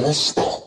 どうした